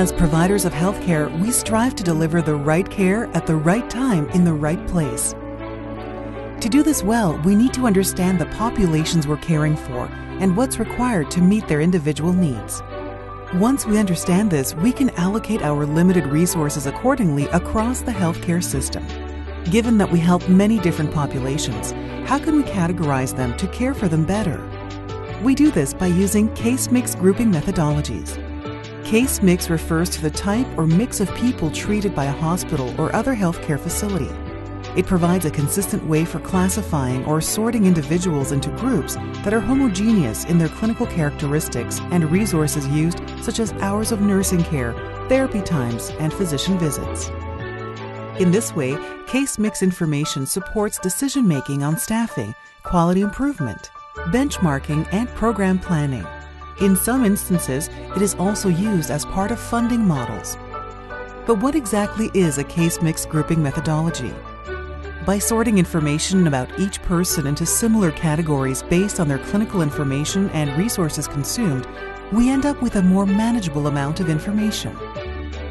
As providers of healthcare, we strive to deliver the right care at the right time in the right place. To do this well, we need to understand the populations we're caring for and what's required to meet their individual needs. Once we understand this, we can allocate our limited resources accordingly across the healthcare system. Given that we help many different populations, how can we categorize them to care for them better? We do this by using case mix grouping methodologies. Case mix refers to the type or mix of people treated by a hospital or other healthcare facility. It provides a consistent way for classifying or sorting individuals into groups that are homogeneous in their clinical characteristics and resources used, such as hours of nursing care, therapy times, and physician visits. In this way, case mix information supports decision making on staffing, quality improvement, benchmarking, and program planning. In some instances, it is also used as part of funding models. But what exactly is a case mix grouping methodology? By sorting information about each person into similar categories based on their clinical information and resources consumed, we end up with a more manageable amount of information.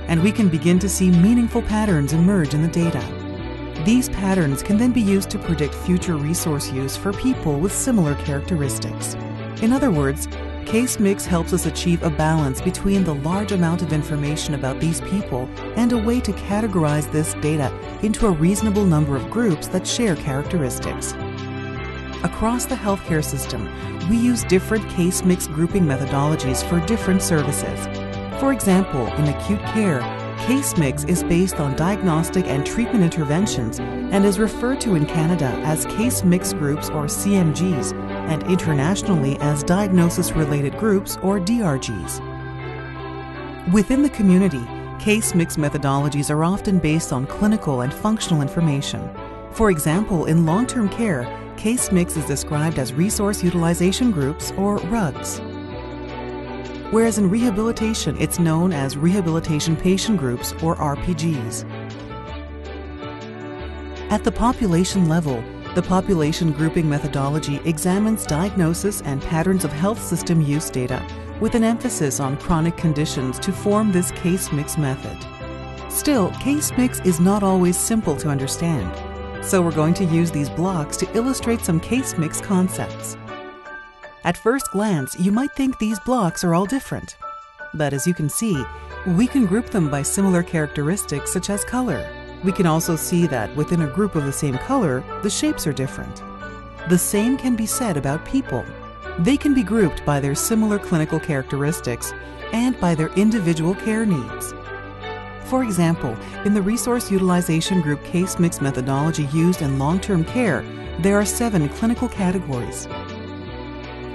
And we can begin to see meaningful patterns emerge in the data. These patterns can then be used to predict future resource use for people with similar characteristics. In other words, Case Mix helps us achieve a balance between the large amount of information about these people and a way to categorize this data into a reasonable number of groups that share characteristics. Across the healthcare system, we use different case mix grouping methodologies for different services. For example, in acute care, case mix is based on diagnostic and treatment interventions and is referred to in Canada as case mix groups or CMGs and internationally as diagnosis related groups or DRGs. Within the community, case mix methodologies are often based on clinical and functional information. For example, in long term care, case mix is described as resource utilization groups or RUGs. Whereas in rehabilitation, it's known as rehabilitation patient groups or RPGs. At the population level, the population grouping methodology examines diagnosis and patterns of health system use data with an emphasis on chronic conditions to form this case mix method. Still, case mix is not always simple to understand, so we're going to use these blocks to illustrate some case mix concepts. At first glance, you might think these blocks are all different. But as you can see, we can group them by similar characteristics such as color. We can also see that within a group of the same color, the shapes are different. The same can be said about people. They can be grouped by their similar clinical characteristics and by their individual care needs. For example, in the resource utilization group case mix methodology used in long term care, there are seven clinical categories.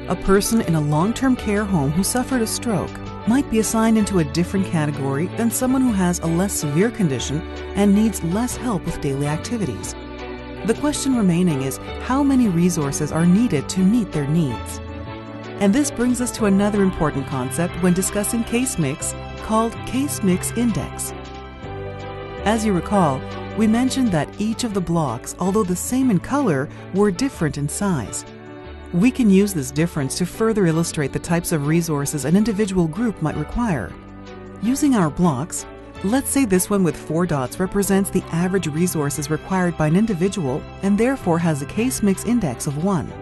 A person in a long term care home who suffered a stroke might be assigned into a different category than someone who has a less severe condition and needs less help with daily activities. The question remaining is how many resources are needed to meet their needs? And this brings us to another important concept when discussing case mix called Case Mix Index. As you recall, we mentioned that each of the blocks, although the same in color, were different in size. We can use this difference to further illustrate the types of resources an individual group might require. Using our blocks, let's say this one with four dots represents the average resources required by an individual and therefore has a case mix index of 1.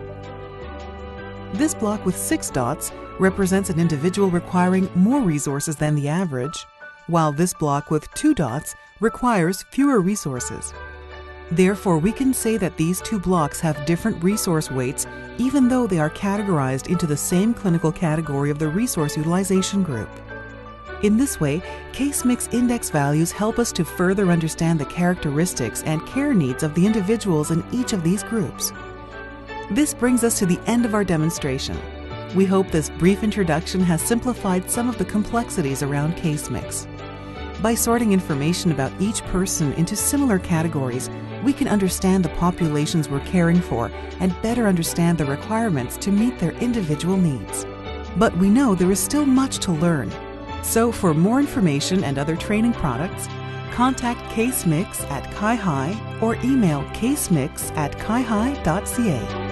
This block with six dots represents an individual requiring more resources than the average, while this block with two dots requires fewer resources. Therefore, we can say that these two blocks have different resource weights even though they are categorized into the same clinical category of the resource utilization group. In this way, case mix index values help us to further understand the characteristics and care needs of the individuals in each of these groups. This brings us to the end of our demonstration. We hope this brief introduction has simplified some of the complexities around case mix. By sorting information about each person into similar categories, we can understand the populations we're caring for and better understand the requirements to meet their individual needs. But we know there is still much to learn. So, for more information and other training products, contact Case Mix at CIHI or email casemix at cihi.ca.